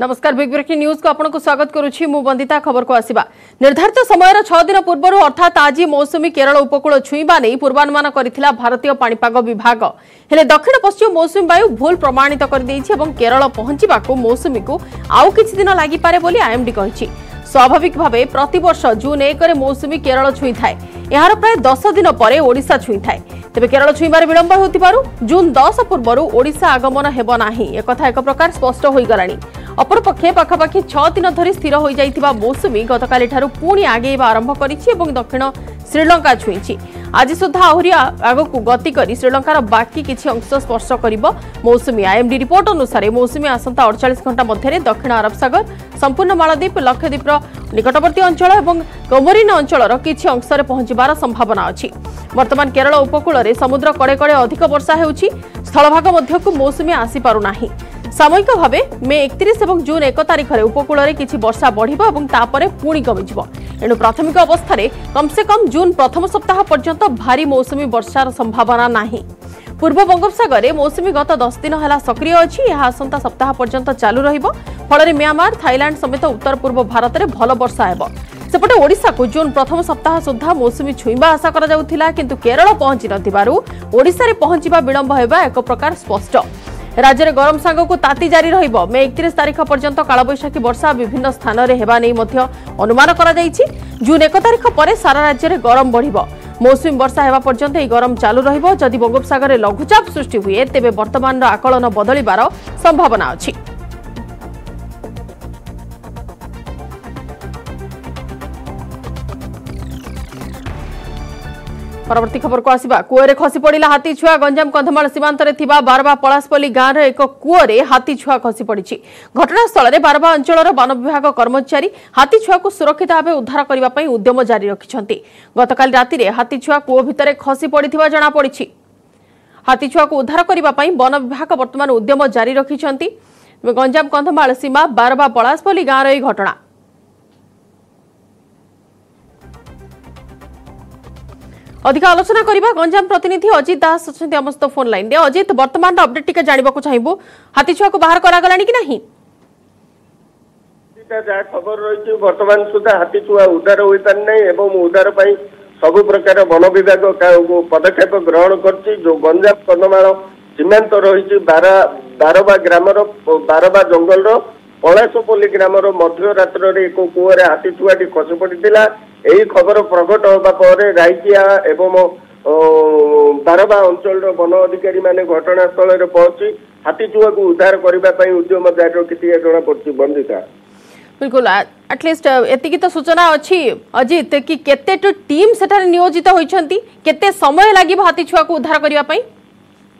नमस्कार big breaking news को आपको स्वागत करुच्ची खबर को आसवा निर्धारित समय छह दिन पूर्व अर्थात आज मौसुमी केरल उपकूल छुईवा नहीं पूर्वानुमान भारतीय पापाग विभाग हेले दक्षिण पश्चिम मौसुमी वायु भूल प्रमाणित करल केरल पहुंचा मौसुमी को आउ कि दिन लगे आईएमडी स्वाभाविक भाव प्रत জুন একরে মৌসুমী কেরল ছুঁই থাকে এর প্রায় দশ দিন পরে ওড়শা ছুঁই থাকে তবে কেরল ছুঁবার বিলম্ব হওয়ার জুন দশ পূর্বর ওড়শা আগমন হব না একথা এক প্রকার স্পষ্ট হয়ে গলা অপরপক্ষে পাখাপাখি ছদিন ধরে স্থির হয়ে যাই মৌসুমী গতকাল পুঁ আগেবা আরম্ভ করেছে এবং দক্ষিণ শ্রীলঙ্কা ছুঁইছে ଆଜି ସୁଦ୍ଧା ଆହୁରି ଆଗକୁ ଗତି କରି ଶ୍ରୀଲଙ୍କାର ବାକି କିଛି ଅଂଶ ସ୍ପର୍ଶ କରିବ ମୌସୁମୀ ଆଇଏମ୍ଡି ରିପୋର୍ଟ ଅନୁସାରେ ମୌସୁମୀ ଆସନ୍ତା ଅଡ଼ଚାଳିଶ ଘଣ୍ଟା ମଧ୍ୟରେ ଦକ୍ଷିଣ ଆରବ ସାଗର ସମ୍ପୂର୍ଣ୍ଣ ମାଳଦ୍ୱୀପ ଲକ୍ଷଦ୍ୱୀପର ନିକଟବର୍ତ୍ତୀ ଅଞ୍ଚଳ ଏବଂ କମରିନ ଅଞ୍ଚଳର କିଛି ଅଂଶରେ ପହଞ୍ଚିବାର ସମ୍ଭାବନା ଅଛି ବର୍ତ୍ତମାନ କେରଳ ଉପକୂଳରେ ସମୁଦ୍ର କଡ଼େ କଡ଼େ ଅଧିକ ବର୍ଷା ହେଉଛି ସ୍ଥଳଭାଗ ମଧ୍ୟକୁ ମୌସୁମୀ ଆସିପାରୁନାହିଁ ସାମୟିକ ଭାବେ ମେ ଏକତିରିଶ ଏବଂ ଜୁନ୍ ଏକ ତାରିଖରେ ଉପକୂଳରେ କିଛି ବର୍ଷା ବଢ଼ିବ ଏବଂ ତାପରେ ପୁଣି କମିଯିବ ଏଣୁ ପ୍ରାଥମିକ ଅବସ୍ଥାରେ କମ୍ସେ କମ୍ ଜୁନ୍ ପ୍ରଥମ ସପ୍ତାହ ପର୍ଯ୍ୟନ୍ତ ଭାରୀ ମୌସୁମୀ ବର୍ଷାର ସମ୍ଭାବନା ନାହିଁ ପୂର୍ବ ବଙ୍ଗୋପସାଗରରେ ମୌସୁମୀ ଗତ ଦଶ ଦିନ ହେଲା ସକ୍ରିୟ ଅଛି ଏହା ଆସନ୍ତା ସପ୍ତାହ ପର୍ଯ୍ୟନ୍ତ ଚାଲୁ ରହିବ ଫଳରେ ମ୍ୟାମାର ଥାଇଲାଣ୍ଡ ସମେତ ଉତ୍ତର ପୂର୍ବ ଭାରତରେ ଭଲ ବର୍ଷା ହେବ ସେପଟେ ଓଡ଼ିଶାକୁ ଜୁନ୍ ପ୍ରଥମ ସପ୍ତାହ ସୁଦ୍ଧା ମୌସୁମୀ ଛୁଇଁବା ଆଶା କରାଯାଉଥିଲା କିନ୍ତୁ କେରଳ ପହଞ୍ଚି ନଥିବାରୁ ଓଡ଼ିଶାରେ ପହଞ୍ଚିବା ବିଳମ୍ବ ହେବା ଏକ ପ୍ରକାର ସ୍ପଷ୍ଟ রাজ্যের গরম সাঙ্গক তাতি জারি রহব মে একত্রিশ তারিখ পর্যন্ত কালবৈশাখী বর্ষা বিভিন্ন স্থানের হওয়া নিয়ে অনুমান করা জুন এক তারিখ পরে সারা রাজ্যের গরম বড় মৌসুমী বর্ষা হওয়া পর্যন্ত এই গরম চালু রহব যদি বঙ্গোপসাগরে লঘুচাপ সৃষ্টি হুয়ে তেবে বর্তমানর আকলন বদলিবার সম্ভাবনা অনেক ପରବର୍ତ୍ତୀ ଖବରକୁ ଆସିବା କୂଅରେ ଖସି ପଡ଼ିଲା ହାତୀ ଛୁଆ ଗଞ୍ଜାମ କନ୍ଧମାଳ ସୀମାନ୍ତରେ ଥିବା ବାରବା ପଳାସପଲ୍ଲୀ ଗାଁର ଏକ କୂଅରେ ହାତୀ ଛୁଆ ଖସି ପଡ଼ିଛି ଘଟଣାସ୍ଥଳରେ ବାରବା ଅଞ୍ଚଳର ବନ ବିଭାଗ କର୍ମଚାରୀ ହାତୀ ଛୁଆକୁ ସୁରକ୍ଷିତ ଭାବେ ଉଦ୍ଧାର କରିବା ପାଇଁ ଉଦ୍ୟମ ଜାରି ରଖିଛନ୍ତି ଗତକାଲି ରାତିରେ ହାତୀ ଛୁଆ କୂଅ ଭିତରେ ଖସି ପଡ଼ିଥିବା ଜଣାପଡ଼ିଛି ହାତୀ ଛୁଆକୁ ଉଦ୍ଧାର କରିବା ପାଇଁ ବନ ବିଭାଗ ବର୍ତ୍ତମାନ ଉଦ୍ୟମ ଜାରି ରଖିଛନ୍ତି ଗଞ୍ଜାମ କନ୍ଧମାଳ ସୀମା ବାରବା ପଳାସପଲ୍ଲୀ ଗାଁର ଏହି ଘଟଣା অধিক আলোচনা করা গঞ্জাম প্রতিনিধি অজিত দাস অনেক আমার সহ ফোন লাইন অজিত বর্তমান অপডেট টিকে জাঁয়া চাইবু হাতী ছুয়া বাহার করা কি না যা খবর রয়েছে বর্তমান সুদ্ধা হাতী ছুয়া উদ্ধার হয়ে পারি না এবং উদ্ধার পাই সবু প্রকার বন বিভাগ পদক্ষেপ গ্রহণ করছি যে গঞ্জাম কন্ধমাল সীমান্ত রয়েছে বারা বারবা গ্রামর বারবা জঙ্গলর পলাশপল্লী গ্রামর মধ্যরাত্রে এক কূয়রে হাতী ছুয়াটি খসি পড়ি ଏହି ଖବର ପ୍ରଘଟ ହେବା ପରେ ରାଇକିଆ ଏବଂ ବାରବା ଅଞ୍ଚଳର ବନ ଅଧିକାରୀମାନେ ଘଟଣାସ୍ଥଳରେ ପହଞ୍ଚି ହାତୀଚୁଆକୁ ଉଦ୍ଧାର କରିବା ପାଇଁ ଉଦ୍ୟମ ଜାରି ରଖିଥିବା ଜଣାପଡ଼ିଛି ବନ୍ଦିତା बिल्कुल आटलिस्ट एति तो सूचना अच्छी अजित कि केते तो टीम सेठार नियोजित होइछंती केते समय लागिब हाथी छुआ को उद्धार करिया पई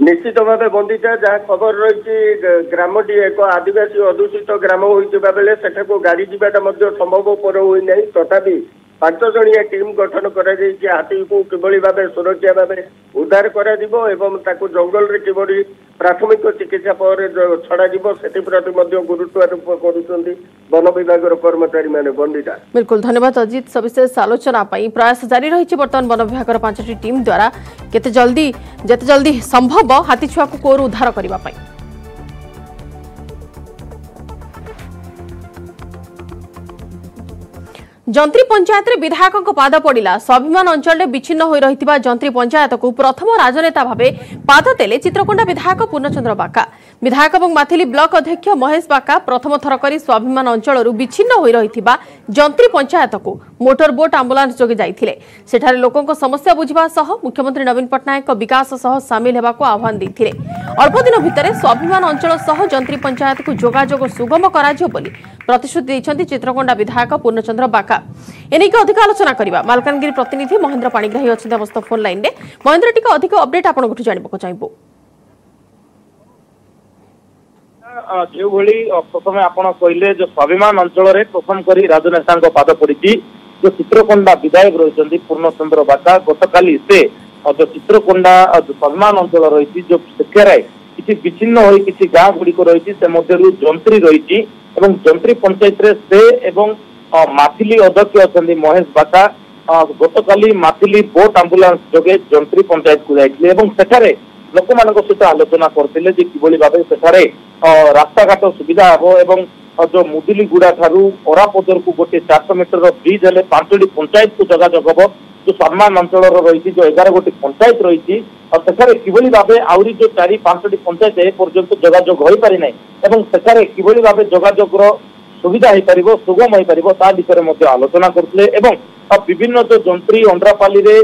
নিশ্চিত ভাবে বন্দিতা যা খবর রয়েছে গ্রামটি এক আদিবাসী অধ্যুষিত গ্রাম হয়েছে বেড়ে সেটাকে গাড়ি যাওয়াটা সম্ভবপর হয়ে নাই তথাপি ପାଞ୍ଚ ଜଣିଆ ଟିମ୍ ଗଠନ କରାଯାଇଛି ହାତୀକୁ କିଭଳି ଭାବେ ସୁରକ୍ଷା ଭାବେ ଉଦ୍ଧାର କରାଯିବ ଏବଂ ତାକୁ ଜଙ୍ଗଲରେ କିଭଳି ପ୍ରାଥମିକ ଚିକିତ୍ସା ପରେ ଛଡ଼ାଯିବ ସେଥିପ୍ରତି ମଧ୍ୟ ଗୁରୁତ୍ୱାରୋପ କରୁଛନ୍ତି ବନ ବିଭାଗର କର୍ମଚାରୀମାନେ ବନ୍ଦୀଟା ବିଲକୁଲ ଧନ୍ୟବାଦ ଅଜିତ ସବିଶେଷ ଆଲୋଚନା ପାଇଁ ପ୍ରୟାସ ଜାରି ରହିଛି ବର୍ତ୍ତମାନ ବନ ବିଭାଗର ପାଞ୍ଚଟି ଟିମ୍ ଦ୍ୱାରା କେତେ ଜଲ୍ଦି ଯେତେ ଜଲ୍ଦି ସମ୍ଭବ ହାତୀ ଛୁଆକୁ କୋରୁ ଉଦ୍ଧାର କରିବା ପାଇଁ ଯନ୍ତ୍ରୀ ପଞ୍ଚାୟତରେ ବିଧାୟକଙ୍କ ପାଦ ପଡ଼ିଲା ସ୍ୱାଭିମାନ ଅଞ୍ଚଳରେ ବିଚ୍ଛିନ୍ନ ହୋଇ ରହିଥିବା ଯନ୍ତ୍ରୀ ପଞ୍ଚାୟତକୁ ପ୍ରଥମ ରାଜନେତା ଭାବେ ପାଦ ଦେଲେ ଚିତ୍ରକୋଣ୍ଡା ବିଧାୟକ ପୂର୍ଣ୍ଣଚନ୍ଦ୍ର ବାକା विधायक माथिली ब्लक अध्यक्ष महेश बाका प्रथम थरकरी स्वाभिमान अञ्चल विच्छिन्न पंचायत को मोटर बोट आम्बुलान्स जेठो समस्या बुझ्ने मुख्यमंत्री नवीन पट्टनायक वकास आह्वान अल्पदिन भित्र स्वाभिमान अञ्चल जी पञ्चायतको जो सुगमति चित विधायक पूर्णचन्द्र बाकानैकि अधिक आलोचना मालकानगिरी प्रतिनिधि महेन्द्र पा যেভাবে প্রথমে আপনার কহিলেন যে স্বাভিমান অঞ্চলের প্রথম করে রাজনেতা পাদ পড়ি যে চিত্রকোন্ডা বিধায়ক রয়েছেন পূর্ণচন্দ্র বাটা গতকাল সে যে চিত্রকোণ্ডা স্বাভিমান অঞ্চল রয়েছে যে সেখানে কিছু বিচ্ছিন্ন হয়ে কিছু গাঁ গুড়ি রয়েছে সে মধ্যে যন্ত্রী রয়েছে এবং যন্ত্রী পঞ্চায়েতরে সে এবং মাথিলি অধ্যক্ষ অনেক মহেশ বাটা গতকাল মাথিলি বোট আম্বুলান্স যোগে যন্ত্রী পঞ্চায়েতকে যাই এবং সেখানে ଲୋକମାନଙ୍କ ସହିତ ଆଲୋଚନା କରିଥିଲେ ଯେ କିଭଳି ଭାବେ ସେଠାରେ ରାସ୍ତାଘାଟ ସୁବିଧା ହେବ ଏବଂ ଯୋଉ ମୁଦିଲିଗୁଡ଼ା ଠାରୁ ଖରାପଦରକୁ ଗୋଟିଏ ଚାରିଶହ ମିଟରର ବ୍ରିଜ୍ ହେଲେ ପାଞ୍ଚଟି ପଞ୍ଚାୟତକୁ ଯୋଗାଯୋଗ ହେବ ଯୋଉ ସମ୍ମାନ ଅଞ୍ଚଳର ରହିଛି ଯୋଉ ଏଗାର ଗୋଟି ପଞ୍ଚାୟତ ରହିଛି ଆଉ ସେଠାରେ କିଭଳି ଭାବେ ଆହୁରି ଯୋଉ ଚାରି ପାଞ୍ଚଟି ପଞ୍ଚାୟତ ଏ ପର୍ଯ୍ୟନ୍ତ ଯୋଗାଯୋଗ ହୋଇପାରିନାହିଁ ଏବଂ ସେଠାରେ କିଭଳି ଭାବେ ଯୋଗାଯୋଗର ସୁବିଧା ହେଇପାରିବ ସୁଗମ ହେଇପାରିବ ତା ବିଷୟରେ ମଧ୍ୟ ଆଲୋଚନା କରୁଥିଲେ ଏବଂ বিভিন্ন ଯୋଉ ଯନ୍ତ୍ରୀ ଅଣ୍ଡ୍ରାପାଲିରେ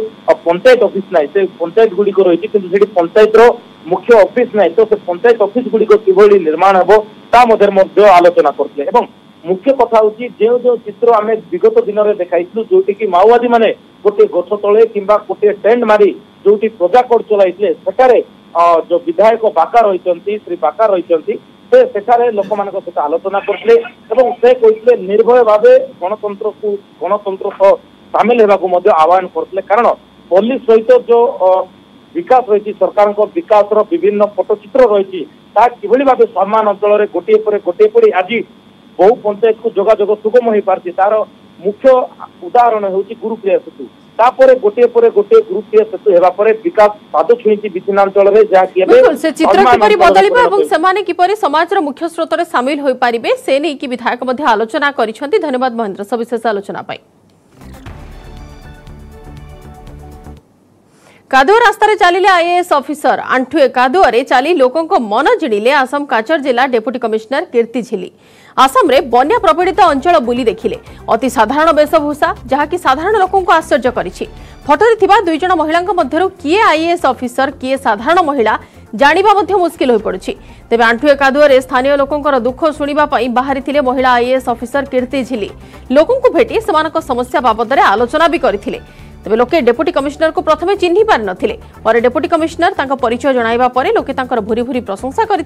ପଞ୍ଚାୟତ ଅଫିସ ନାହିଁ ସେ ପଞ୍ଚାୟତ ଗୁଡିକ ରହିଛି କିନ୍ତୁ ସେଠି ପଞ୍ଚାୟତର ମୁଖ୍ୟ ଅଫିସ ନାହିଁ ତ ସେ ପଞ୍ଚାୟତ ଅଫିସ ଗୁଡିକ କିଭଳି ନିର୍ମାଣ ହେବ ତା ମଧ୍ୟରେ ମଧ୍ୟ ଆଲୋଚନା କରୁଥିଲେ ଏବଂ ମୁଖ୍ୟ କଥା ହଉଛି ଯେଉଁ ଯେଉଁ ଚିତ୍ର ଆମେ ବିଗତ ଦିନରେ ଦେଖାଇଥିଲୁ ଯୋଉଠିକି ମାଓବାଦୀ ମାନେ ଗୋଟିଏ ଗଛ ତଳେ କିମ୍ବା ଗୋଟିଏ ଟେଣ୍ଟ ମାରି ଯୋଉଠି ପ୍ରଜା କୋର୍ଟ ଚଲାଇଥିଲେ ସେଠାରେ ଯୋଉ ବିଧାୟକ ବାକା ରହିଛନ୍ତି ଶ୍ରୀ ବାକା ରହିଛନ୍ତି ସେ ସେଠାରେ ଲୋକମାନଙ୍କ ସହିତ ଆଲୋଚନା କରିଥିଲେ ଏବଂ ସେ କହିଥିଲେ ନିର୍ଭୟ ଭାବେ ଗଣତନ୍ତ୍ରକୁ ଗଣତନ୍ତ୍ର ସହ ସାମିଲ ହେବାକୁ ମଧ୍ୟ ଆହ୍ୱାନ କରୁଥିଲେ କାରଣ ପଲ୍ଲୀ ସହିତ ଯୋଉ ବିକାଶ ରହିଛି ସରକାରଙ୍କ ବିକାଶର ବିଭିନ୍ନ ପଟ୍ଟଚିତ୍ର ରହିଛି ତାହା କିଭଳି ଭାବେ ସମ୍ମାନ ଅଞ୍ଚଳରେ ଗୋଟିଏ ପରେ ଗୋଟିଏ ପରି ଆଜି ବହୁ ପଞ୍ଚାୟତକୁ ଯୋଗାଯୋଗ ସୁଗମ ହୋଇପାରିଛି ତାର ମୁଖ୍ୟ ଉଦାହରଣ ହେଉଛି ଗୁରୁପ୍ରିୟା ସେତୁ ତାପରେ ଗୋଟିଏ ପରେ ଗୋଟିଏ ଗୁରୁପ୍ରିୟା ସେତୁ ହେବା ପରେ ବିକାଶ ପାଦ ଛୁଇଁଛି ବିଚ୍ଛିନ୍ନାଞ୍ଚଳରେ ଯାହାକି ଏବେ ସେ ଚିତ୍ର କିପରି ବଦଳିବ ଏବଂ ସେମାନେ କିପରି ସମାଜର ମୁଖ୍ୟ ସ୍ରୋତରେ ସାମିଲ ହୋଇପାରିବେ ସେ ନେଇକି ବିଧାୟକ ମଧ୍ୟ ଆଲୋଚନା କରିଛନ୍ତି ଧନ୍ୟବାଦ ମହେନ୍ଦ୍ର ସବିଶେଷ ଆଲୋଚନା ପାଇଁ କାଦୁଅ ରାସ୍ତାରେ ଚାଲିଲେ ଆଇଏଏସ୍ ଅଫିସର ଆଣ୍ଠୁଏ କାଦୁଅରେ ଚାଲି ଲୋକଙ୍କ ମନ ଜିଣିଲେ ଆସାମ କାଚର ଜିଲ୍ଲା ଡେପୁଟି କମିଶନର କୀର୍ତ୍ତି ଝିଲି ଆସାମରେ ବନ୍ୟା ପ୍ରପୀଡ଼ିତ ଅଞ୍ଚଳ ବୁଲି ଦେଖିଲେ ଅତି ସାଧାରଣ ବେଶଭୂଷା ଯାହାକି ସାଧାରଣ ଲୋକଙ୍କୁ ଆଶ୍ଚର୍ଯ୍ୟ କରିଛି ଫଟୋରେ ଥିବା ଦୁଇ ଜଣ ମହିଳାଙ୍କ ମଧ୍ୟରୁ କିଏ ଆଇଏଏସ୍ ଅଫିସର କିଏ ସାଧାରଣ ମହିଳା ଜାଣିବା ମଧ୍ୟ ମୁସ୍କିଲ ହୋଇପଡ଼ୁଛି ତେବେ ଆଣ୍ଠୁଏ କାଦୁଅରେ ସ୍ଥାନୀୟ ଲୋକଙ୍କର ଦୁଃଖ ଶୁଣିବା ପାଇଁ ବାହାରିଥିଲେ ମହିଳା ଆଇଏଏସ୍ ଅଫିସର କୀର୍ତ୍ତି ଝିଲି ଲୋକଙ୍କୁ ଭେଟି ସେମାନଙ୍କ ସମସ୍ୟା ବାବଦରେ ଆଲୋଚନା ବି କରିଥିଲେ তবে লোকে ডেপুটি কমিশনরকে প্রথমে চিহ্নি পারিনথিলে পরে ডেপুটি কমিশনর তাঁর পরিচয় জনাইবা পরে লোকে তাঁর ভূরি ভূরি প্রশংসা করে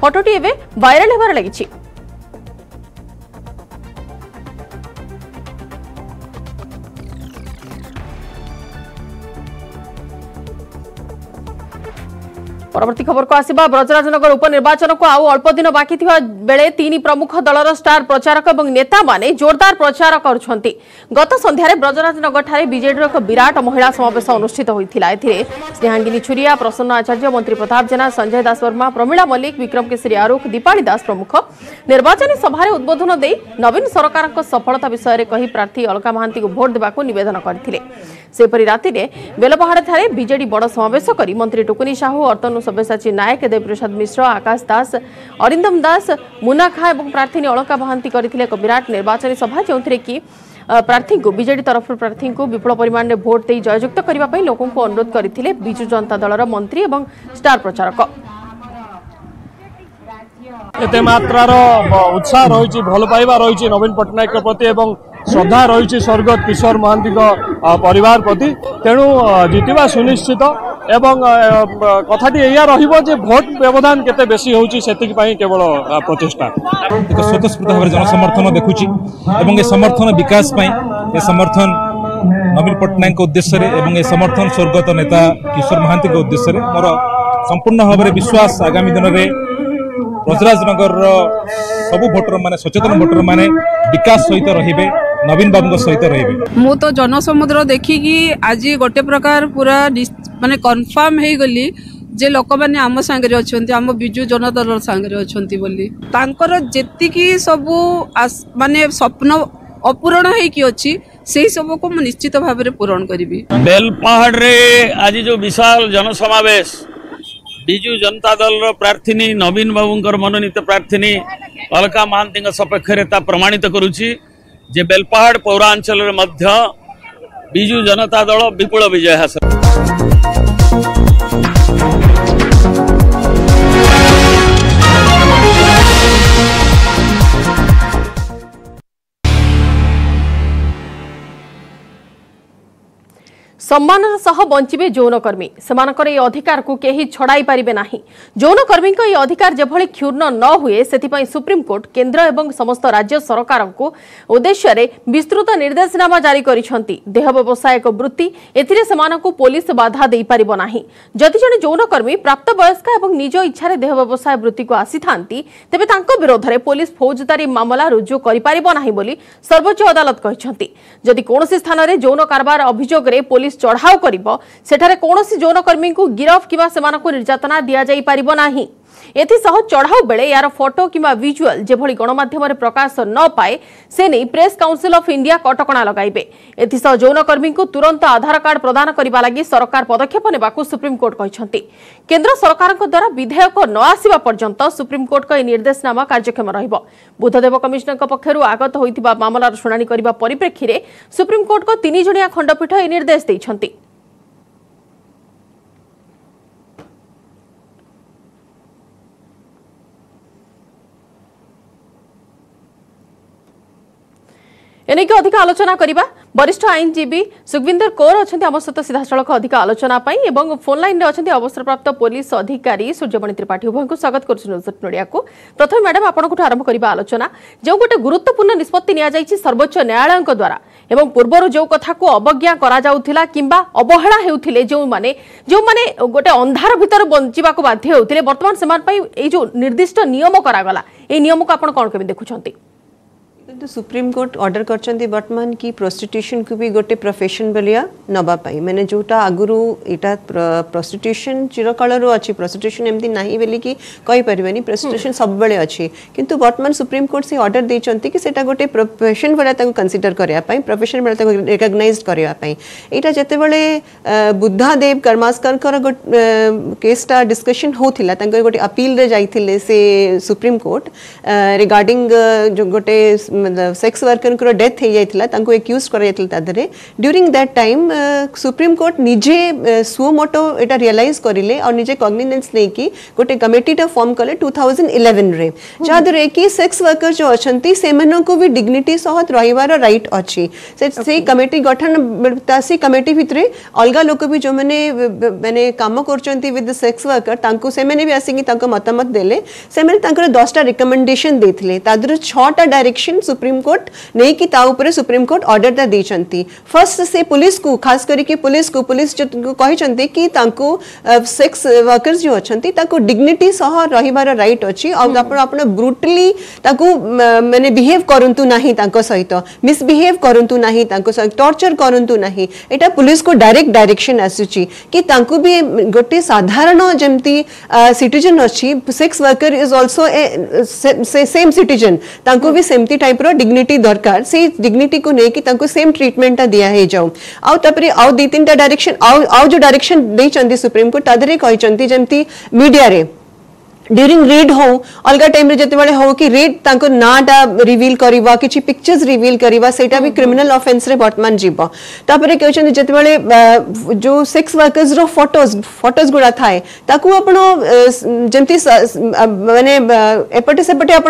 ফটোটি এবে ভাইরাল হবার লাগিছে परवर्ती खबर को आसराजनगर को आउ अल्प दिन अदिन बेले तिन प्रमुख दल स्टार प्रचारक नेता माने जोरदार प्रचार गत सन्ार ब्रजराजनगर ठाने विजेडर एक विराट महिला अनुष्ठित स्नेहाङ्गिनी छुरी प्रसन्न आचार्य मंत्री प्रताप जेना सञ्जय दास वर्मा प्रमिला मल्लिक विक्रमकेशरी आरुख दिपा दास प्रमुख निर्वाचन सभार दे नवीन सरकारको सफलता विषय विषयमा प्रार्थी अलका महान्तको भोट दाक न रातिर बेलापाडा विजेडि बड मंत्री मन्त्री साहू अर्तन সব্যসাচী নায়ক দেবপ্রসাদ মিশ্র আকাশ দাস অরিন্দম দাস মুনা খা এবং প্রার্থিনী অলকা মহান্তি করে এক বিরাট নির্বাচনী সভা যে কি প্রার্থী বিজেডি তরফ প্রার্থী বিপুল পরিমাণে ভোট দিয়ে জয়যুক্ত করা লোক অনুরোধ করে বিজু জনতা দলর মন্ত্রী এবং স্টার প্রচারক এতে মাত্রার উৎসাহ রয়েছে ভাল পাইবা রয়েছে নবীন পট্টনাক প্রতি এবং শ্রদ্ধা রয়েছে স্বর্গত কিশোর মহান্তি পরিবার প্রতি তেণু জিতবা সুনিশ্চিত এবং কথাটি এয়া রহব যে ভোট ব্যবধান কেতে বেশি হচ্ছে সেতিকি কেবল প্রচেষ্টা এক স্বতঃস্ফূর্ত ভাবে জনসমর্থন দেখুছি এবং এ সমর্থন বিকাশ পাই এ সমর্থন নবীন পট্টনাক উদ্দেশ্যে এবং এ সমর্থন স্বর্গত নেতা কিশোর মহান্তি উদ্দেশ্যে মর সম্পূর্ণ ভাবে বিশ্বাস আগামী দিনরে ব্রজরাজনগর সবু ভোটর মানে সচেতন ভোটর মানে বিকাশ সহ রহবে নবীন বাবু সহ রহবে মু তো জনসমুদ্র দেখি আজ গোটে প্রকার পুরা ମାନେ କନଫର୍ମ ହେଇଗଲି ଯେ ଲୋକମାନେ ଆମ ସାଙ୍ଗରେ ଅଛନ୍ତି ଆମ ବିଜୁ ଜନତା ଦଳ ସାଙ୍ଗରେ ଅଛନ୍ତି ବୋଲି ତାଙ୍କର ଯେତିକି ସବୁ ମାନେ ସ୍ୱପ୍ନ ଅପୂରଣ ହେଇକି ଅଛି ସେହି ସବୁକୁ ମୁଁ ନିଶ୍ଚିତ ଭାବରେ ପୂରଣ କରିବି ବେଲପାହାଡ଼ରେ ଆଜି ଯେଉଁ ବିଶାଳ ଜନସମାବେଶ ବିଜୁ ଜନତା ଦଳର ପ୍ରାର୍ଥିନୀ ନବୀନ ବାବୁଙ୍କର ମନୋନୀତ ପ୍ରାର୍ଥିନୀ ଅଲକା ମହାନ୍ତିଙ୍କ ସପକ୍ଷରେ ତା ପ୍ରମାଣିତ କରୁଛି ଯେ ବେଲପାହାଡ଼ ପୌରାଞ୍ଚଳରେ ମଧ୍ୟ ବିଜୁ ଜନତା ଦଳ ବିପୁଳ ବିଜୟ ହାସଲ ସମ୍ମାନର ସହ ବଞ୍ଚିବେ ଯୌନକର୍ମୀ ସେମାନଙ୍କର ଏହି ଅଧିକାରକୁ କେହି ଛଡ଼ାଇ ପାରିବେ ନାହିଁ ଯୌନକର୍ମୀଙ୍କ ଏହି ଅଧିକାର ଯେଭଳି କ୍ଷୁର୍ଣ୍ଣ ନ ହୁଏ ସେଥିପାଇଁ ସୁପ୍ରିମକୋର୍ଟ କେନ୍ଦ୍ର ଏବଂ ସମସ୍ତ ରାଜ୍ୟ ସରକାରଙ୍କୁ ଉଦ୍ଦେଶ୍ୟରେ ବିସ୍ତୃତ ନିର୍ଦ୍ଦେଶନାମା ଜାରି କରିଛନ୍ତି ଦେହ ବ୍ୟବସାୟିକ ବୃତ୍ତି ଏଥିରେ ସେମାନଙ୍କୁ ପୋଲିସ ବାଧା ଦେଇପାରିବ ନାହିଁ ଯଦି ଜଣେ ଯୌନକର୍ମୀ ପ୍ରାପ୍ତବୟସ୍କ ଏବଂ ନିଜ ଇଚ୍ଛାରେ ଦେହ ବ୍ୟବସାୟ ବୃତ୍ତିକୁ ଆସିଥାନ୍ତି ତେବେ ତାଙ୍କ ବିରୋଧରେ ପୋଲିସ ଫୌଜଦାରୀ ମାମଲା ରୁଜୁ କରିପାରିବ ନାହିଁ ବୋଲି ସର୍ବୋଚ୍ଚ ଅଦାଲତ କହିଛନ୍ତି ଯଦି କୌଣସି ସ୍ଥାନରେ ଯୌନ କାରବାର ଅଭିଯୋଗରେ ପୋଲିସ पुलिस चढ़ाऊ करोनकर्मी को गिरफ्त कि निर्यातना दि जापर ଏଥିସହ ଚଢ଼ାଉ ବେଳେ ଏହାର ଫଟୋ କିମ୍ବା ଭିଜୁଆଲ୍ ଯେଭଳି ଗଣମାଧ୍ୟମରେ ପ୍ରକାଶ ନ ପାଏ ସେ ନେଇ ପ୍ରେସ୍ କାଉନ୍ସିଲ୍ ଅଫ୍ ଇଣ୍ଡିଆ କଟକଣା ଲଗାଇବେ ଏଥିସହ ଯୌନକର୍ମୀଙ୍କୁ ତୁରନ୍ତ ଆଧାର କାର୍ଡ଼ ପ୍ରଦାନ କରିବା ଲାଗି ସରକାର ପଦକ୍ଷେପ ନେବାକୁ ସୁପ୍ରିମକୋର୍ଟ କହିଛନ୍ତି କେନ୍ଦ୍ର ସରକାରଙ୍କ ଦ୍ୱାରା ବିଧେୟକ ନ ଆସିବା ପର୍ଯ୍ୟନ୍ତ ସୁପ୍ରିମକୋର୍ଟଙ୍କ ଏହି ନିର୍ଦ୍ଦେଶନାମା କାର୍ଯ୍ୟକ୍ଷମ ରହିବ ବୁଦ୍ଧଦେବ କମିଶନଙ୍କ ପକ୍ଷରୁ ଆଗତ ହୋଇଥିବା ମାମଲାର ଶୁଣାଣି କରିବା ପରିପ୍ରେକ୍ଷୀରେ ସୁପ୍ରିମକୋର୍ଟଙ୍କ ତିନିଜଣିଆ ଖଣ୍ଡପୀଠ ଏହି ନିର୍ଦ୍ଦେଶ ଦେଇଛନ୍ତି এনে অধিক আলোচনা করা বরিষ্ঠ আইনজীবী সুখবিন্দর কৌর অনেক সহ সিধাসলখ অধিক আলোচনা এবং ফোন লাইনে অনেক অবসরপ্রাপ্ত পুলিশ অধিকারী সূর্যমণি ত্রিপাঠী উভয় স্বাগত করছি নজর নড়িয়াকু প্রথমে ম্যাডাম আপনার আরম্ভ করা আলোচনা যে গোটে গুরুত্বপূর্ণ নিষ্পতি নিয়া যাইছি সর্বোচ্চ ন্যায়ালয় দ্বারা এবং পূর্ব যে কথা অবজ্ঞা করা যাওয়া কিংবা অবহেলা হেউলে যে মানে যে গোটে অন্ধার ভিতরে বঞ্চবাক বাধ্য হেউথিলে বর্তমান সেই যে নির্দিষ্ট নিয়ম করা এই নিয়মকে আপনার কোণ কেমি দেখুছেন तो सुप्रीम कोर्ट ऑर्डर कर बर्तमान को भी गोटे प्रफेसन बलिया नबा मैंने जोटा आगुरु इटा प्रोस्टिट्यूशन चिरकाल अच्छी प्रस्टिट्यूशन एमती नहीं बोली किपरि प्रोस्टिट्यूशन सब बेले अच्छे कि बर्तमान सुप्रीम कोर्ट से अर्डर देते कि गोटे प्रोफेशन भाया कनसीडर करने प्रफेसन भाया रेकग्नइज करने यहाँ जिते बड़े बुद्धादेव कर्मास्कर केसटा डिस्कसन होता गोटे अपिले जाते सुप्रीमकोर्ट रिगार्ड जो गोटे सेक्स वर्कर डेथ हो जाता एक्यूज कर during that time Supreme Court निजे सुमोटो यहाँ रियलैज करें और निजे कग्निनेस नहीं कि गोटे कमिटीटा फर्म कले टू थाउजेंड इलेवेन जहाँ कि सेक्स वर्कर जो अच्छा से भी डिग्निटी सह रईट अच्छी से कमिटी गठन से कमिटी भितर अलग लोक भी जो मैंने मैंने कम कर विद सेक्स वर्कर से आसिक मतामत देखने दसटा रिकमेंडेसन देते छा डायरेक्शन सुप्रीम कोर्ट नहीं कि ता ऊपर सुप्रीम कोर्ट ऑर्डर ता देछंती फर्स्ट से पुलिस को खास करी के पुलिस को पुलिस जो कहि छंती कि तांको सेक्स वर्कर्स जो अछंती ताको डिग्निटी सह रहिबार राइट अछि और आपन आपन ब्रूटली ताको माने बिहेव करंतु नाही तांको सहित मिसबिहेव करंतु नाही तांको टॉर्चर करंतु नाही एटा पुलिस को डायरेक्ट डायरेक्शन आसुचि कि तांको भी गोटे साधारण जेंती सिटीजन अछि sex worker is also a same citizen तांको भी हम्म। सेमती ટાઈપર ડિગ્નિટી દરકાર ସେଇ ଡିଗ୍ନିଟିକୁ ନେଇକି ତାଙ୍କୁ ସେମ୍ ଟ୍ରିଟମେଣ୍ଟଟା ଦିଆହେଇଯାଉ ଆଉ ତାପରେ ଆଉ ଦୁଇ ତିନିଟା ଡାଇରେକ୍ସନ୍ ଆଉ ଆଉ ଯେଉଁ ଡାଇରେକ୍ସନ୍ ଦେଇଛନ୍ତି ସୁପ୍ରିମକୋର୍ଟ ତା ଦେହରେ କହିଛନ୍ତି ଯେମିତି ମିଡିଆରେ ड्यूरींग रिड हो अलगा टाइम्रे जितेबाला हो कि रिड तक नाटा रिविल करवा कि पिक्चर्स रिविल करवा सेटा भी क्रिमिनाल अफेन्स बर्तमान वर्तमान जीव तापरे कहछन जितेबाले जो सेक्स वर्कर्स रोटोज फटोज गुडा थाए ताकू आपण जेमति एपटे सेपटे आप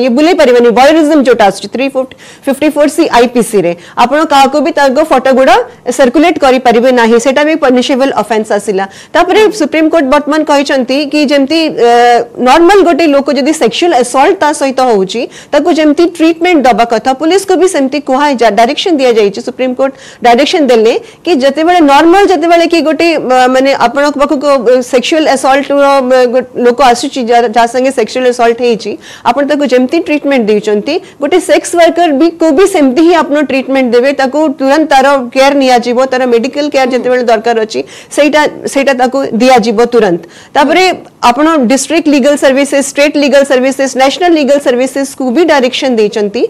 ये बुले पारे परिबनी वायरिज्म जोटा फिफ्टी फोर सी आईपीसी रे आपण भी ताको गुडा सर्कुलेट करि परिबे नाही भी पनिशेबल अफेन्स आसला तापरे सुप्रीम कोर्ट वर्तमान कहछन कि जमी नॉर्मल गोटे लोक जदि सेक्सुअल असल्ट ता सहित होउची ताको जेमति ट्रीटमेंट दबा कथा पुलिस को भी सेमती कुहा डायरेक्शन दिया जाई सुप्रीम कोर्ट डायरेक्शन देले कि जते बेले नॉर्मल जते बेले कि गोटे माने आपण पाखको सेक्सुअल असल्ट लोक आसुची जा संगे सेक्सुअल असल्ट हेची आपण ताको जेमति ट्रीटमेंट देउचंती गोटे सेक्स वर्कर भी को भी सेमती ही आपण ट्रीटमेंट देबे ताको तुरंत तार केयर निया जीवो तार मेडिकल केयर जते बेले दरकार अछि सेटा सेटा ताको दिया जीवो तुरंत तापरे आपण district district legal services state legal services national legal services को भी डायरेक्शन देती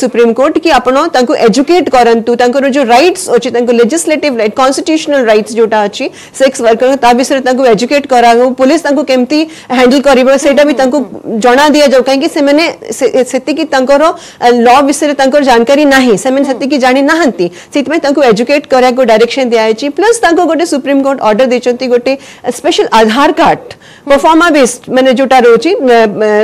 सुप्रीम कोर्ट कि आपण एजुकेट करूँ तर जो रईट्स अच्छे लेजिस्लेटिव रईट कन्स्टिट्यूशनल रईट्स जोटा अच्छी सेक्स वर्कर ता विषय एजुकेट करा पुलिस केमती हैंडल कर ସେଇଟା ବି ତାଙ୍କୁ ଜଣା ଦିଆଯାଉ କାହିଁକି ସେମାନେ ସେତିକି ତାଙ୍କର ଲ ବିଷୟରେ ତାଙ୍କର ଜାଣକାରୀ ନାହିଁ ସେମାନେ ସେତିକି ଜାଣି ନାହାନ୍ତି ସେଥିପାଇଁ ତାଙ୍କୁ ଏଜୁକେଟ୍ କରିବାକୁ ଡାଇରେକ୍ସନ୍ ଦିଆଯାଇଛି ପ୍ଲସ୍ ତାଙ୍କୁ ଗୋଟେ माने जो रोचे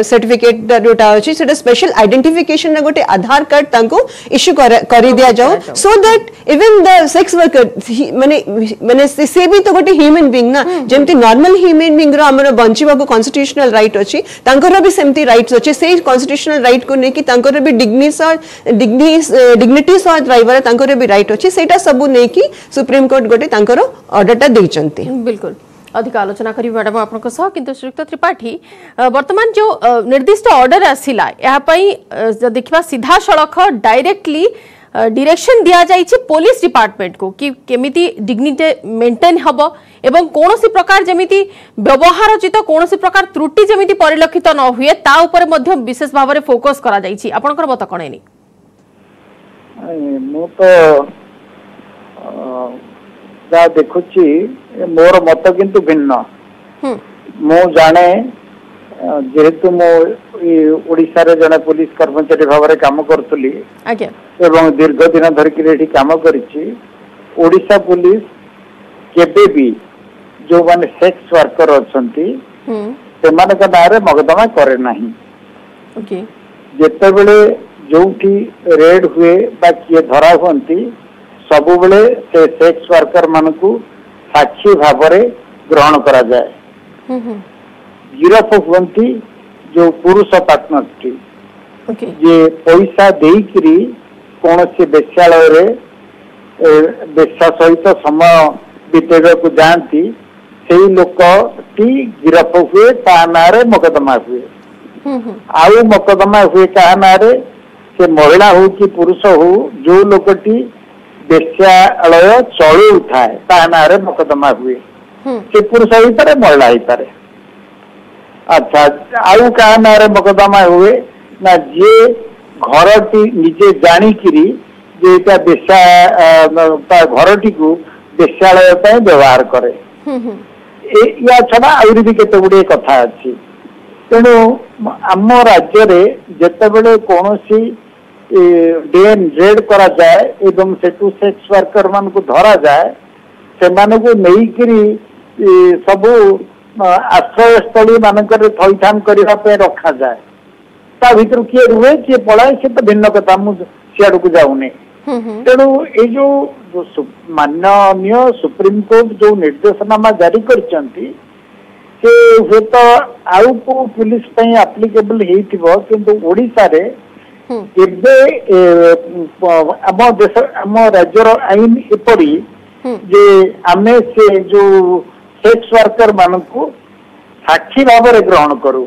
सर्टिफिकेट जो अच्छे स्पेशल आईडेटिफिकेसन रोटे आधार कार्ड इश्यू कर दि जाओ so that even the sex worker मैंने से भी तो गोटे ह्यूमेन बींग ना जमीन नर्माल ह्यूमेन बींग्र बचाक कन्स्टिट्यूशनल रईट अच्छी भी सेम रईट अच्छे से कन्स्टिट्यूशनल रईट को लेकिन भी डिग्नी डिग्निट रही रईट अच्छे से सब नहीं कि सुप्रीमकोर्ट गोटे अर्डरटा दे बिल्कुल अधिक आलोचना करी मैडम आप किंतु श्रीयुक्त त्रिपाठी बर्तमान जो निर्दिष्ट अर्डर आसला यहाँ देखा सीधा सड़ख डायरेक्टली ডিরেকশন দিয়া যাইছে পুলিশ ডিপার্টমেন্ট কু কি কেমিতি ডিগনিটি মেন্টেন হব এবং কোনসি প্রকার যেমিতি ব্যবহারচিত কোনসি প্রকার ত্রুটি যেমিতি পরিলক্ষিত ন হুয়ে তা উপরে মধ্য বিশেষ ভাবে ফোকস করা যাইছি আপনার মত কোণ এনি মু তো जहा देखु मोर मत कि भिन्न मुझे हम्म। जेहेतु मुशार जन पुलिस कर्मचारी भाव कम करी दीर्घ दिन धरिकी कम कर पुलिस जो माने सेक्स वर्कर अच्छा से मकदमा करे ना जो रेड हुए बा किए धरा हमारी सब बेले से सेक्स वर्कर मान को साक्षी भाव ग्रहण करा जाए गिरफ हम जो पुरुष पार्टनर टी ये पैसा दे कौन सी बेश्यालय बेश्या सहित समय बीते को जाती से लोक टी गिरफ हुए ना मकदमा हुए आउ मकदमा हुए क्या ना से महिला हू कि पुरुष हू जो लोकटी ବେଶ୍ୟାଳୟ ଚଳୁଥାଏ ତା ନାଁରେ ମକଦ୍ଦମା ହୁଏ ସେ ପୁରୁଷ ହେଇପାରେ ମହିଳା ହେଇପାରେ ଆଚ୍ଛା ଆଉ କାହା ନାଁରେ ମକଦ୍ଦମା ହୁଏ ନା ଯିଏ ଘରଟି ନିଜେ ଜାଣିକିରି ଯେ ଏଇଟା ବେଶା ତା ଘରଟିକୁ ବେଶାଳୟ ପାଇଁ ବ୍ୟବହାର କରେ ୟା ଛଡ଼ା ଆହୁରି ବି କେତେ ଗୁଡ଼ିଏ କଥା ଅଛି ତେଣୁ ଆମ ରାଜ୍ୟରେ ଯେତେବେଳେ କୌଣସି डीएम रेड करा जाए एवं सेटू सेक्स वर्कर मान को धरा जाए से माने को नहीं करी सब आश्रय स्थल मान थैथान करने रखा जाए ता भितर किए रुए किए पलाए से तो भिन्न कथा मुझे को जाऊनी हम्म, हम्म। तेणु ये जो माननीय सुप्रीम कोर्ट जो निर्देशनामा जारी कर हुए तो पुलिस एप्लीकेबल होशारे आईन एपरी जे आमे से जो सेक्स वर्कर मान को साक्षी भाव ग्रहण करू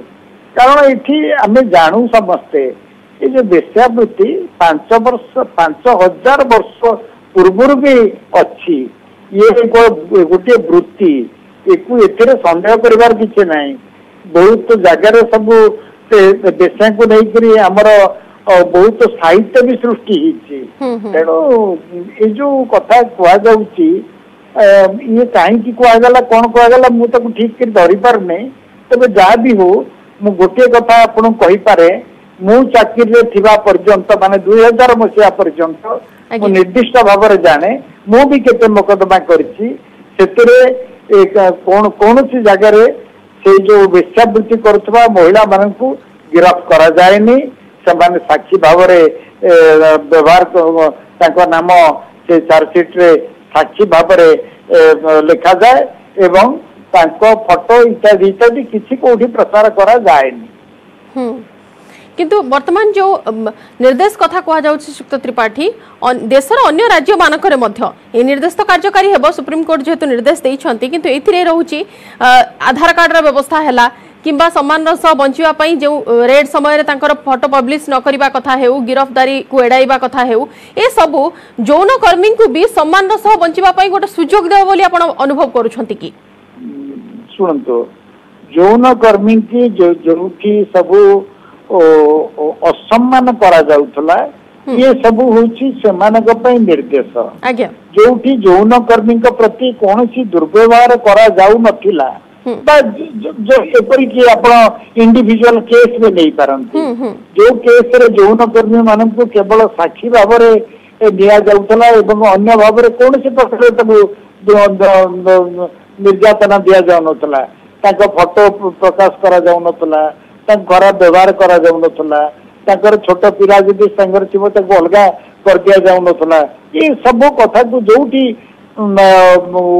कारण ये जानू समस्ते जो वेश्यावृत्ति पांच वर्ष पांच हजार वर्ष पूर्व भी अच्छी ये गोटे वृत्ति सन्देह कर बहुत जगार सबू वेश्या को लेकर आमर ବହୁତ ସାହିତ୍ୟ ବି ସୃଷ୍ଟି ହେଇଛି ତେଣୁ ଏ ଯୋଉ କଥା କୁହାଯାଉଛି ଇଏ କାହିଁକି କୁହାଗଲା କ'ଣ କୁହାଗଲା ମୁଁ ତାକୁ ଠିକ୍ କରି ଧରିପାରୁନି ତେବେ ଯାହା ବି ହଉ ମୁଁ ଗୋଟିଏ କଥା ଆପଣଙ୍କୁ କହିପାରେ ମୁଁ ଚାକିରିରେ ଥିବା ପର୍ଯ୍ୟନ୍ତ ମାନେ ଦୁଇ ହଜାର ମସିହା ପର୍ଯ୍ୟନ୍ତ ମୁଁ ନିର୍ଦ୍ଦିଷ୍ଟ ଭାବରେ ଜାଣେ ମୁଁ ବି କେତେ ମକଦ୍ଦମା କରିଛି ସେଥିରେ କୌଣସି ଜାଗାରେ ସେଇ ଯୋଉ ବେଶ୍ୟାବୃତ୍ତି କରୁଥିବା ମହିଳାମାନଙ୍କୁ ଗିରଫ କରାଯାଏନି ସେମାନେ ସାକ୍ଷୀ ଭାବରେ ବ୍ୟବହାର ତାଙ୍କ ନାମ ସେ ଚାର୍ଜସିଟ୍ରେ ସାକ୍ଷୀ ଭାବରେ ଲେଖାଯାଏ ଏବଂ ତାଙ୍କ ଫଟୋ ଇତ୍ୟାଦି ଇତ୍ୟାଦି କିଛି କୋଉଠି ପ୍ରଚାର କରାଯାଏନି কিন্তু বর্তমান যে নির্দেশ কথা কুযাচ্ছে সুক্ত ত্রিপাঠী দেশের অন্য রাজ্য মানকরে মধ্য এই নির্দেশ তো কার্যকারী হব সুপ্রিমকোর্ট যেহেতু নির্দেশ দিয়েছেন কিন্তু এই রয়েছে আধার কার্ডর ব্যবস্থা হেলা किंबा सम्मान सह बचाप जो रेड समय फटो पब्लीश नक कथ गिरफदारी को एड़ाइवा कथ ये सब जौनकर्मी को भी सम्मान सह बचाप गोटे सुजोग देव कर हम्म। ये सब हूँ निर्देश जो जौनकर्मी प्रति कौन दुर्व्यवहार करा कर हम्म। जो इंडिविजुअल केस में नहीं पारती हम्म, हम्म। जो केस रे जौन कर्मी मान को केवल साक्षी भाव दिया भाव कौन प्रकार निर्यातना दि जाऊ फटो प्रकाश कर व्यवहार कर छोट पा जी सांगे थी अलग कर दि जाऊ सब कथा जो भी हूँ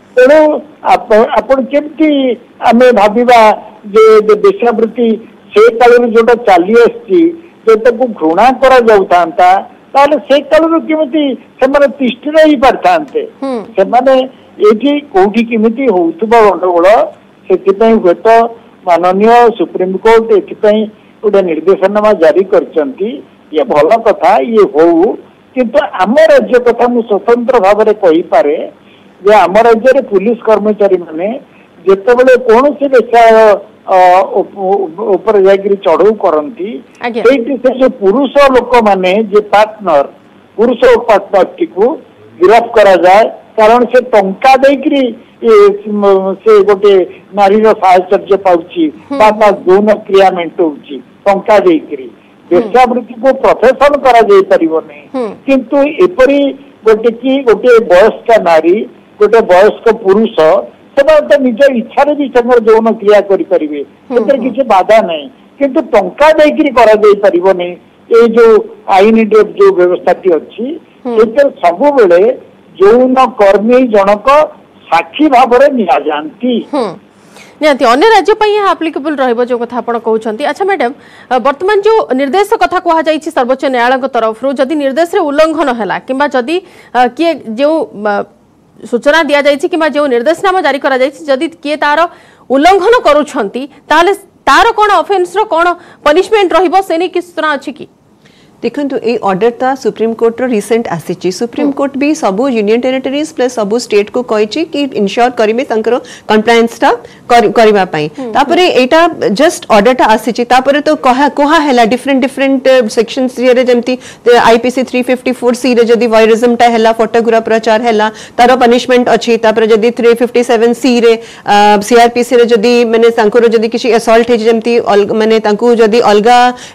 ତେଣୁ ଆପଣ କେମିତି ଆମେ ଭାବିବା ଯେ ବେଶ୍ୟାବୃତ୍ତି ସେ କାଳରୁ ଯୋଉଟା ଚାଲି ଆସିଛି ଯେ ତାକୁ ଘୃଣା କରାଯାଉଥାନ୍ତା ତାହେଲେ ସେ କାଳରୁ କେମିତି ସେମାନେ ତିଷ୍ଠି ରହିପାରିଥାନ୍ତେ ସେମାନେ ଏଠି କୋଉଠି କେମିତି ହଉଥିବ ଗଣ୍ଡଗୋଳ ସେଥିପାଇଁ ହୁଏତ ମାନନୀୟ ସୁପ୍ରିମକୋର୍ଟ ଏଥିପାଇଁ ଗୋଟେ ନିର୍ଦ୍ଦେଶନାମା ଜାରି କରିଛନ୍ତି ଇଏ ଭଲ କଥା ଇଏ ହଉ କିନ୍ତୁ ଆମ ରାଜ୍ୟ କଥା ମୁଁ ସ୍ୱତନ୍ତ୍ର ଭାବରେ କହିପାରେ जे आम राज्य पुलिस कर्मचारी मैंने जिते बड़े कौन सी विषय चढ़ऊ करती पुरुष लोक मैंने जे पार्टनर पुरुष पार्टी को गिरफ करा जाए कारण से टंका दे से गोटे नारीर साहचर्य हम्म. पाचन क्रिया मेटी टा दे पेशावृत्ति को प्रफेसन करपरी गोटे की गोटे वयस्क नारी ଗୋଟେ ବୟସ୍କ ପୁରୁଷ ସେମାନେ ତ ନିଜ ଇଚ୍ଛାରେ ବି ସେମାନେ ଯୌନ କ୍ରିୟା କରିପାରିବେ ସେଥିରେ କିଛି ବାଧା ନାହିଁ କିନ୍ତୁ ଟଙ୍କା ଦେଇକିରି କରାଯାଇ ପାରିବନି ଏଇ ଯୋଉ ଆଇନର ଯୋଉ ବ୍ୟବସ୍ଥାଟି ଅଛି ସେଥିରେ ସବୁବେଳେ ଯୌନ କର୍ମୀ ଜଣକ ସାକ୍ଷୀ ଭାବରେ ନିଆଯାଆନ୍ତି ନିହାତି ଅନ୍ୟ ରାଜ୍ୟ ପାଇଁ ଏହା ଆପ୍ଲିକେବୁଲ୍ ରହିବ ଯେଉଁ କଥା ଆପଣ କହୁଛନ୍ତି ଆଚ୍ଛା ମ୍ୟାଡ଼ାମ୍ ବର୍ତ୍ତମାନ ଯେଉଁ ନିର୍ଦ୍ଦେଶ କଥା କୁହାଯାଇଛି ସର୍ବୋଚ୍ଚ ନ୍ୟାୟାଳୟଙ୍କ ତରଫରୁ ଯଦି ନିର୍ଦ୍ଦେଶରେ ଉଲ୍ଲଂଘନ ହେଲା କିମ୍ବା ଯଦି କିଏ ଯେଉଁ সূচনা দিয়া যাইছি কিংবা যে নির্দেশনামা জারি করা যাইছি যদি কিয়ে তার উল্লঙ্ঘন করুছন্তি তাহলে তার কোন অফেন্সর কোন পনিশমেন্ট রহিব সে নেই কি সূচনা আছে কি देखो ये अर्डर तो सुप्रीमकोर्टर रिसेंट आसी सुप्रीमकोर्ट hmm. भी सब यूनियन टेरिटरीज प्लस सब स्टेट को कही कि इनश्योर करें कंप्लायसटा जस्ट अर्डर टा आसी तो कहला डिफरेन्ट डिफरेन्ट सेक्शन जमी IPC three fifty four C रही वैरिजम टा है फटोग्राफ प्रचार है तार पनीशमेंट अच्छी three fifty seven C CrPC जदि मैंने किसी एसल्ट मैंने अलग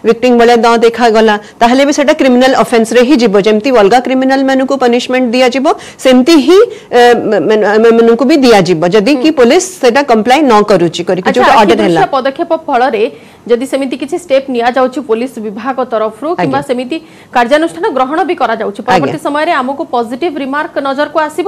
विक्टिंग भाया देखा गला ତାହେଲେ ବି ସେଇଟା କ୍ରିମିନାଲ ଅଫେନ୍ସରେ ହିଁ ଯିବ ଯେମିତି ଅଲଗା କ୍ରିମିନାଲ ମାନଙ୍କୁ ପନିଶମେଣ୍ଟ ଦିଆଯିବ ସେମିତି ହିଁ ଏମାନଙ୍କୁ ବି ଦିଆଯିବ ଯଦି କି ପୋଲିସ ସେଇଟା କମ୍ପ୍ଲାଏ ନ କରୁଛି କରିକି ଯୋଉଟା ଅର୍ଡର ହେଲା ପଦକ୍ଷେପ ଫଳରେ ଯଦି ସେମିତି କିଛି ଷ୍ଟେପ୍ ନିଆଯାଉଛି ପୋଲିସ ବିଭାଗ ତରଫରୁ କିମ୍ବା ସେମିତି କାର୍ଯ୍ୟାନୁଷ୍ଠାନ ଗ୍ରହଣ ବି କରାଯାଉଛି ପରବର୍ତ୍ତୀ ସମୟରେ ଆମକୁ ପଜିଟିଭ ରିମାର୍କ ନଜରକୁ ଆସିବ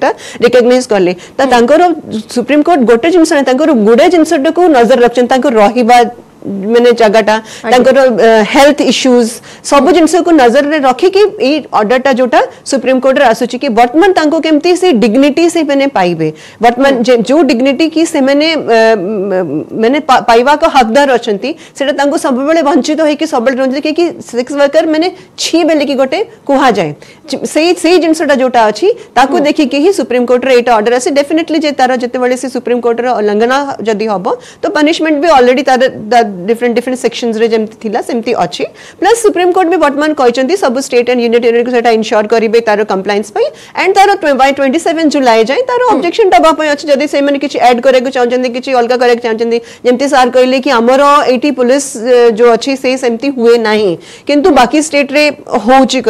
ସେଇଟା ରେକଗ୍ନାଇଜ୍ କଲେ ତ ତାଙ୍କର ସୁପ୍ରିମକୋର୍ଟ ଗୋଟେ ଜିନିଷ ନାହିଁ ତାଙ୍କର ଗୁଡ଼େ ଜିନିଷଟାକୁ ନଜର ରଖିଛନ୍ତି ତାଙ୍କର ରହିବା मैंने जगटा तंकर हेल्थ इश्यूज सब जिनस को नजर रे रखे कि ए ऑर्डर टा जोटा सुप्रीम कोर्ट रे आसुचि कि वर्तमान तंको केमती से डिग्निटी से मैंने पाइबे वर्तमान हाँ। जो डिग्निटी की से मैंने मैंने पाइबा को हकदार अछंती सेटा तंको सब बेले वंचित होई कि सब बेले रंज कि सेक्स वर्कर मैंने छी बेले कि गोटे कोहा जाय सही सही जिनसटा जोटा अछि ताको हाँ। देखि कि ही सुप्रीम कोर्ट रे ए ऑर्डर से डेफिनेटली जे तारा जते बेले से सुप्रीम कोर्ट रे उल्लंघन जदी होबो तो पनिशमेंट भी ऑलरेडी तारा डिफरेंट डिफरेंट सेक्शन रे जेमती सेमती अछि प्लस सुप्रीम कोर्ट भी बर्तमान कहते सब स्टेट एंड यूनिट यूनिट सेटा इंश्योर करिवे तारो कंप्लायंस पई एंड तारो ट्वेंटी सेवेन जुलाई जाए तरह अब्जेक्शन दबा अच्छे अछि जदि से किसी एड कर चाहते को अलग कर चाहते चाहचंती जेमती सर कि हमर ये पुलिस जो अछि से सेमती हुए ना कि बाकी स्टेट रे होउछि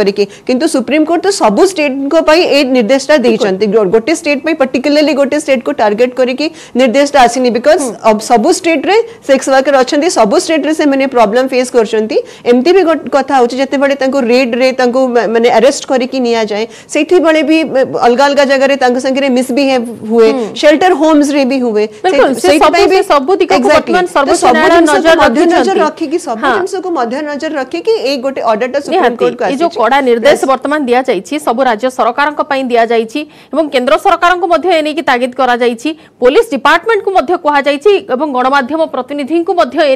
किंतु सुप्रीम कोर्ट तो सब स्टेट को पई ए निर्देशटा देइचंती गोटे स्टेट पई पर्टिकुलरली गोटे स्टेट को टारगेट करिके निर्देशटा आसिनी बिकॉज अब सब स्टेट रे सेक्स वर्कर अछंती ସବୁ ଷ୍ଟେଟ୍ରେ ସେମାନେ ପ୍ରୋବ୍ଲେମ୍ ଫେସ୍ କରୁଛନ୍ତି ଏମିତି ବି କଥା ହେଉଛି ଯେତେବେଳେ ତାଙ୍କୁ ରେଡ଼୍ରେ ତାଙ୍କୁ ମାନେ ଆରେଷ୍ଟ କରିକି ନିଆଯାଏ ସେଇଠିବେଳେ ବି ଅଲଗା ଅଲଗା ଜାଗାରେ ତାଙ୍କ ସାଙ୍ଗରେ ମିସବିହେଭ୍ ହୁଏ ସେଲ୍ଟର ହୋମ୍ସରେ ବି ହୁଏ ସେଇଥିପାଇଁ ବି ସବୁ ମଧ୍ୟନଜର ରଖିକି ସବୁ ଜିନିଷକୁ ମଧ୍ୟନଜର ରଖିକି ଏଇ ଗୋଟେ ଅର୍ଡରଟା ସୁପ୍ରିମକୋର୍ଟକୁ ଆସିଛି ଯୋଉ କଡ଼ା ନିର୍ଦ୍ଦେଶ ବର୍ତ୍ତମାନ ଦିଆଯାଇଛି ସବୁ ରାଜ୍ୟ ସରକାରଙ୍କ ପାଇଁ ଦିଆଯାଇଛି ଏବଂ କେନ୍ଦ୍ର ସରକାରଙ୍କୁ ମଧ୍ୟ ଏ ନେଇକି ତାଗିଦ କରାଯାଇଛି ପୋଲିସ ଡିପାର୍ଟମେଣ୍ଟକୁ ମଧ୍ୟ କୁହାଯାଇଛି ଏବଂ ଗଣମାଧ୍ୟମ ପ୍ରତିନିଧିଙ୍କୁ ମଧ୍ୟ ଏ